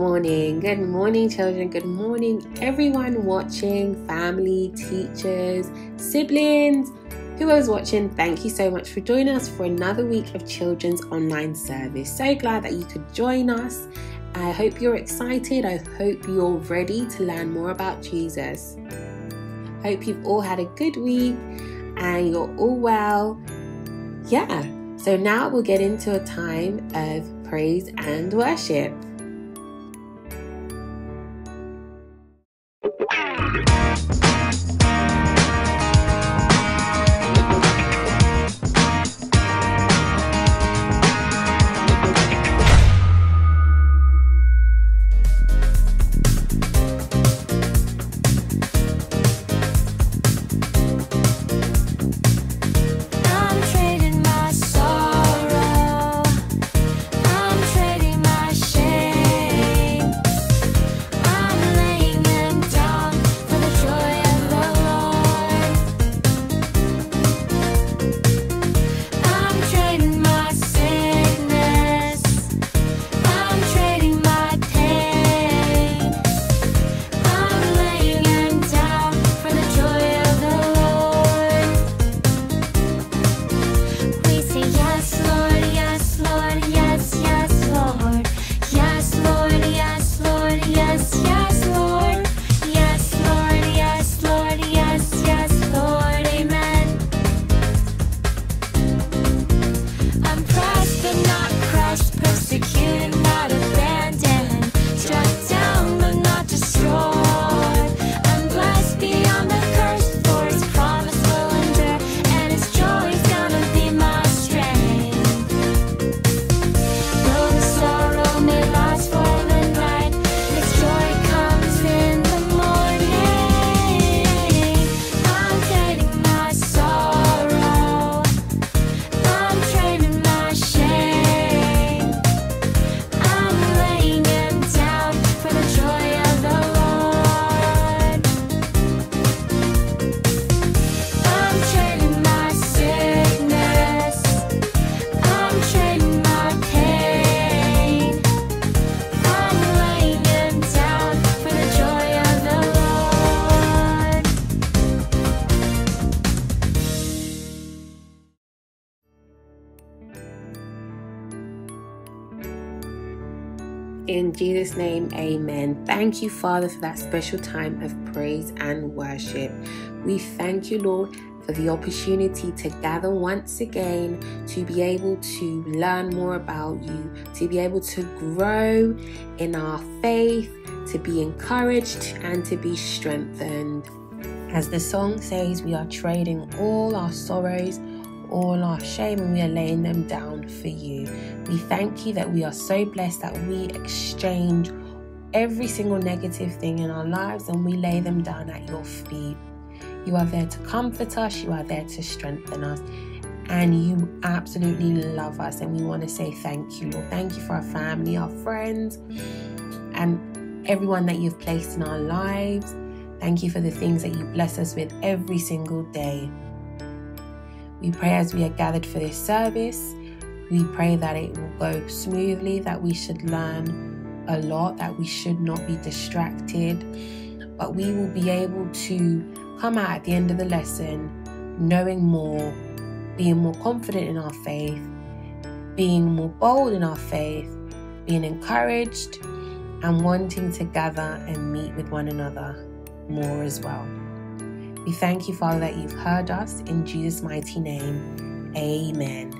Morning, good morning, children. Good morning, everyone watching, family, teachers, siblings, whoever's watching. Thank you so much for joining us for another week of children's online service. So glad that you could join us. I hope you're excited. I hope you're ready to learn more about Jesus. Hope you've all had a good week and you're all well. Yeah, so now we'll get into a time of praise and worship. Jesus' name, amen. Thank you, Father, for that special time of praise and worship. We thank you, Lord, for the opportunity to gather once again, to be able to learn more about you, to be able to grow in our faith, to be encouraged, and to be strengthened. As the song says, we are trading all our sorrows all our shame and we are laying them down for you. We thank you that we are so blessed that we exchange every single negative thing in our lives and we lay them down at your feet. You are there to comfort us, you are there to strengthen us, and you absolutely love us. And we want to say thank you, Lord. Thank you for our family, our friends, and everyone that you've placed in our lives. Thank you for the things that you bless us with every single day. We pray as we are gathered for this service, we pray that it will go smoothly, that we should learn a lot, that we should not be distracted, but we will be able to come out at the end of the lesson knowing more, being more confident in our faith, being more bold in our faith, being encouraged, and wanting to gather and meet with one another more as well. We thank you, Father, that you've heard us. In Jesus' mighty name, amen.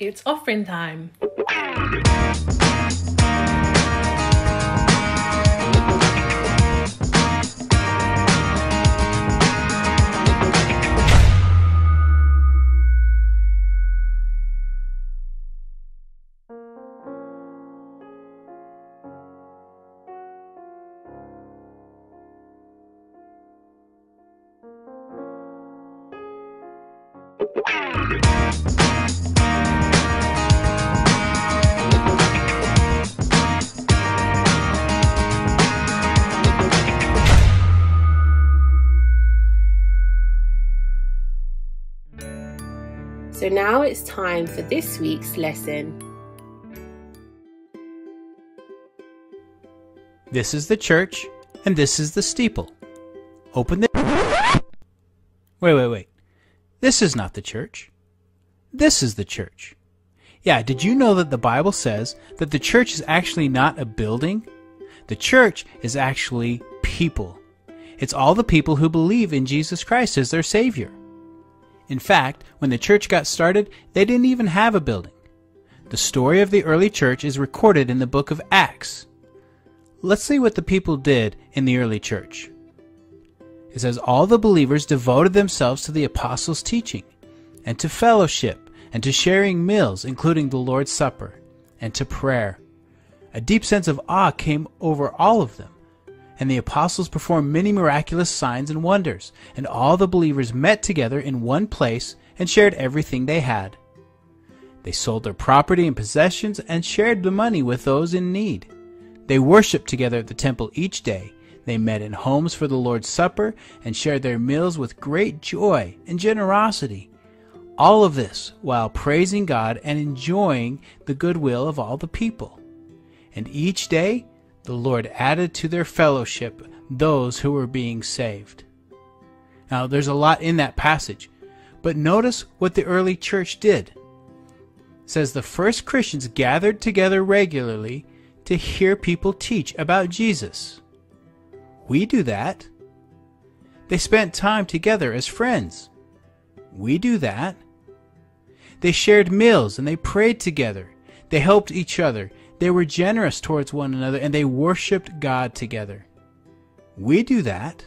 It's offering time. So now it's time for this week's lesson. This is the church, and this is the steeple. Open the. Wait, wait, wait. This is not the church. This is the church. Yeah, did you know that the Bible says that the church is actually not a building? The church is actually people. It's all the people who believe in Jesus Christ as their Savior. In fact, when the church got started, they didn't even have a building. The story of the early church is recorded in the book of Acts. Let's see what the people did in the early church. It says, All the believers devoted themselves to the apostles' teaching, and to fellowship, and to sharing meals, including the Lord's Supper, and to prayer. A deep sense of awe came over all of them, and the apostles performed many miraculous signs and wonders, and all the believers met together in one place and shared everything they had. They sold their property and possessions and shared the money with those in need. They worshiped together at the temple each day. They met in homes for the Lord's Supper and shared their meals with great joy and generosity. All of this while praising God and enjoying the goodwill of all the people. And each day the Lord added to their fellowship those who were being saved. Now, there's a lot in that passage, but notice what the early church did. It says the first Christians gathered together regularly to hear people teach about Jesus. We do that. They spent time together as friends. We do that. They shared meals and they prayed together. They helped each other. They were generous towards one another and they worshiped God together. We do that.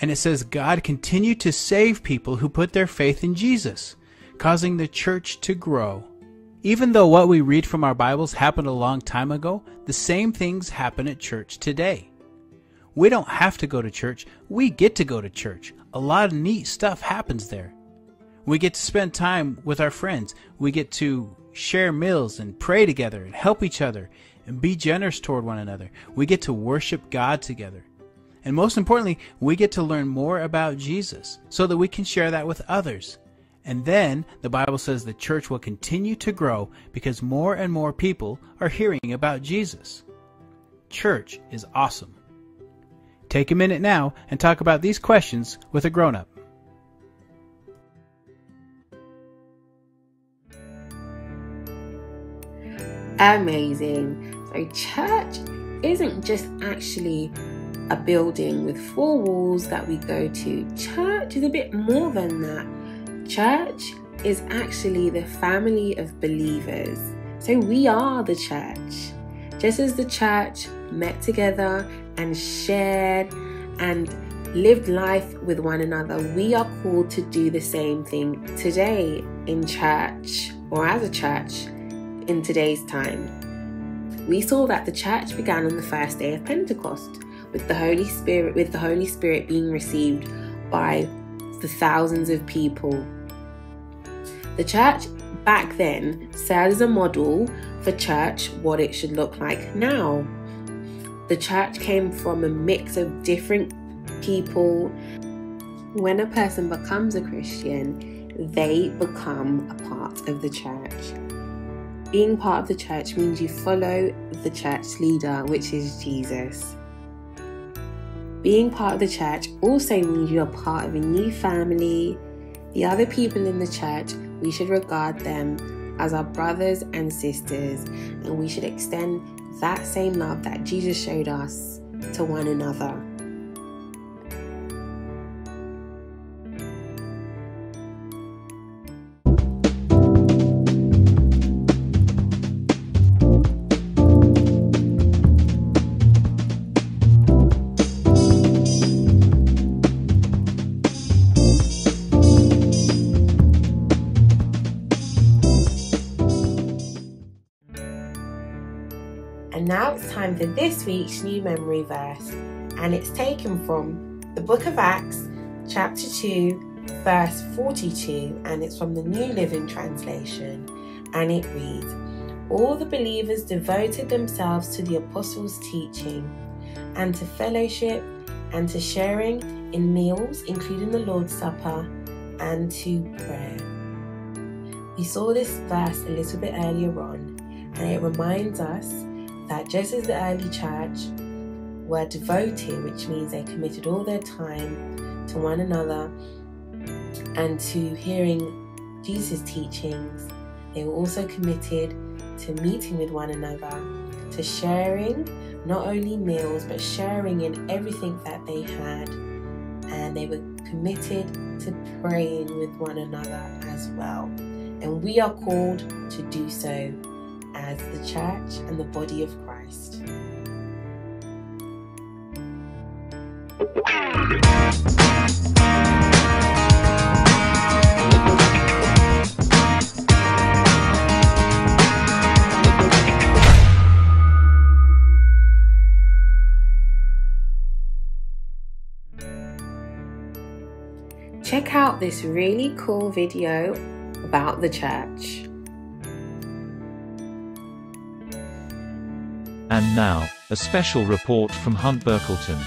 And it says God continued to save people who put their faith in Jesus, causing the church to grow. Even though what we read from our Bibles happened a long time ago, the same things happen at church today. We don't have to go to church, we get to go to church. A lot of neat stuff happens there. We get to spend time with our friends. We get to share meals and pray together and help each other and be generous toward one another. We get to worship God together. And most importantly, we get to learn more about Jesus so that we can share that with others. And then the Bible says the church will continue to grow because more and more people are hearing about Jesus. Church is awesome. Take a minute now and talk about these questions with a grown up. Amazing. So, church isn't just actually a building with four walls that we go to, church is a bit more than that Church is actually the family of believers. So we are the church. Just as the church met together and shared and lived life with one another, we are called to do the same thing today in church or as a church in today's time. We saw that the church began on the first day of Pentecost with the Holy Spirit with the Holy Spirit being received by the thousands of people the church back then served as a model for church what it should look like now. The church came from a mix of different people. When a person becomes a Christian, they become a part of the church. Being part of the church means you follow the church leader, which is Jesus. Being part of the church also means you are part of a new family. The other people in the church we should regard them as our brothers and sisters, and we should extend that same love that Jesus showed us to one another. And now it's time for this week's new memory verse, and it's taken from the book of Acts, chapter 2, verse 42, and it's from the New Living Translation. And it reads All the believers devoted themselves to the apostles' teaching, and to fellowship, and to sharing in meals, including the Lord's Supper, and to prayer. We saw this verse a little bit earlier on, and it reminds us that just as the early church were devoted, which means they committed all their time to one another and to hearing Jesus' teachings, they were also committed to meeting with one another, to sharing not only meals, but sharing in everything that they had. And they were committed to praying with one another as well. And we are called to do so as the church and the body of Christ. Check out this really cool video about the church. And now, a special report from Hunt Burkleton.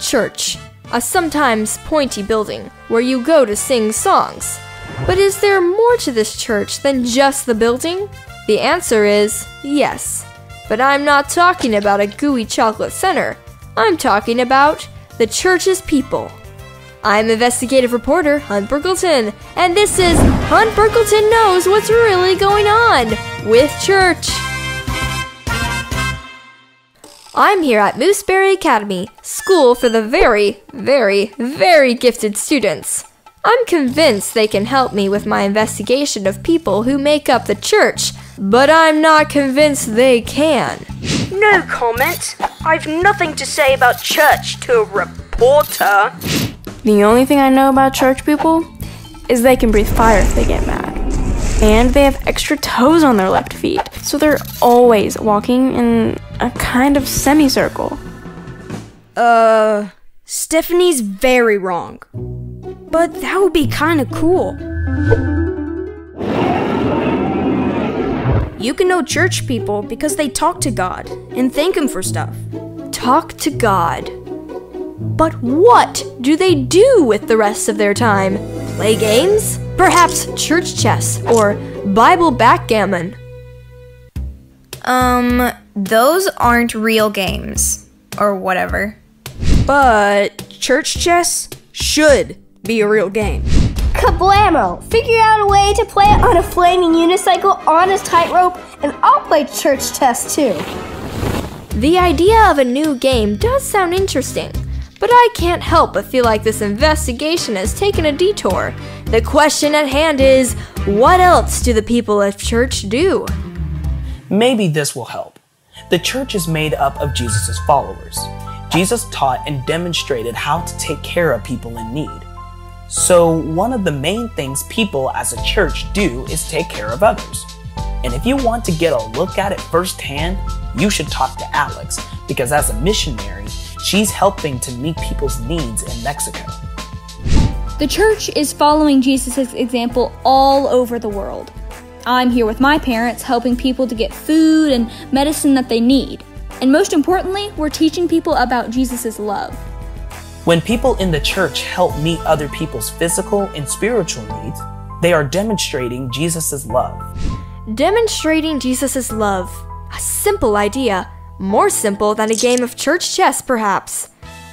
Church, a sometimes pointy building where you go to sing songs. But is there more to this church than just the building? The answer is yes. But I'm not talking about a gooey chocolate center. I'm talking about the church's people. I'm investigative reporter Hunt Burkleton, and this is Hunt Burkleton Knows What's Really Going On with Church. I'm here at Mooseberry Academy, school for the very, very, very gifted students. I'm convinced they can help me with my investigation of people who make up the church, but I'm not convinced they can. No comment. I've nothing to say about church to a reporter. The only thing I know about church people is they can breathe fire if they get mad. And they have extra toes on their left feet, so they're always walking in a kind of semicircle. Uh, Stephanie's very wrong. But that would be kind of cool. You can know church people because they talk to God and thank Him for stuff. Talk to God. But what do they do with the rest of their time? Play games? Perhaps church chess or Bible backgammon? Um, those aren't real games. Or whatever. But church chess should be a real game. Kablamo! Figure out a way to play it on a flaming unicycle on a tightrope, and I'll play church chess too. The idea of a new game does sound interesting, but I can't help but feel like this investigation has taken a detour. The question at hand is what else do the people of church do? Maybe this will help. The church is made up of Jesus' followers. Jesus taught and demonstrated how to take care of people in need. So, one of the main things people as a church do is take care of others. And if you want to get a look at it firsthand, you should talk to Alex because as a missionary, she's helping to meet people's needs in Mexico. The church is following Jesus' example all over the world. I'm here with my parents helping people to get food and medicine that they need. And most importantly, we're teaching people about Jesus' love. When people in the church help meet other people's physical and spiritual needs, they are demonstrating Jesus' love. Demonstrating Jesus' love. A simple idea. More simple than a game of church chess, perhaps.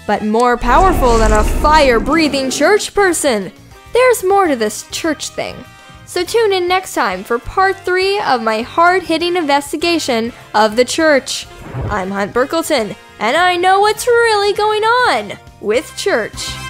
But more powerful than a fire breathing church person. There's more to this church thing. So tune in next time for part three of my hard hitting investigation of the church. I'm Hunt Burkleton, and I know what's really going on with church.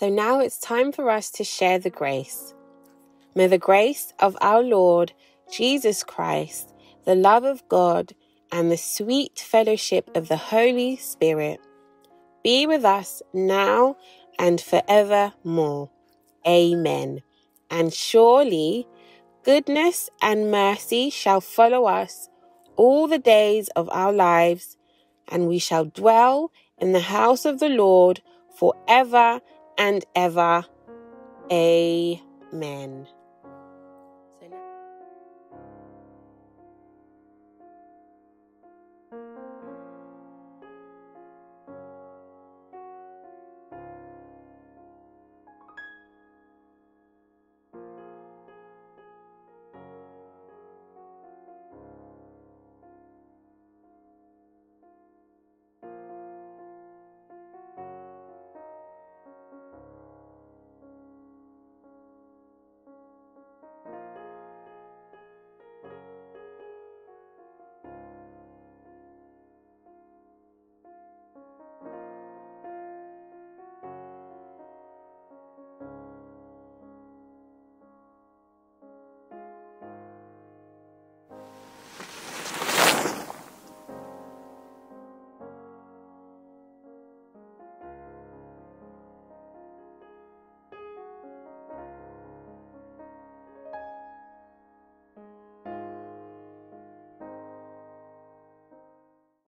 So now it's time for us to share the grace. May the grace of our Lord Jesus Christ, the love of God, and the sweet fellowship of the Holy Spirit be with us now and forevermore. Amen. And surely Goodness and mercy shall follow us all the days of our lives, and we shall dwell in the house of the Lord forever and ever. Amen.